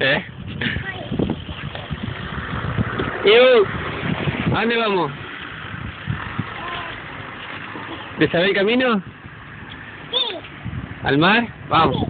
¿Eh? Iu, ¿a dónde vamos? ¿De saber el camino? Sí. ¿Al mar? Vamos.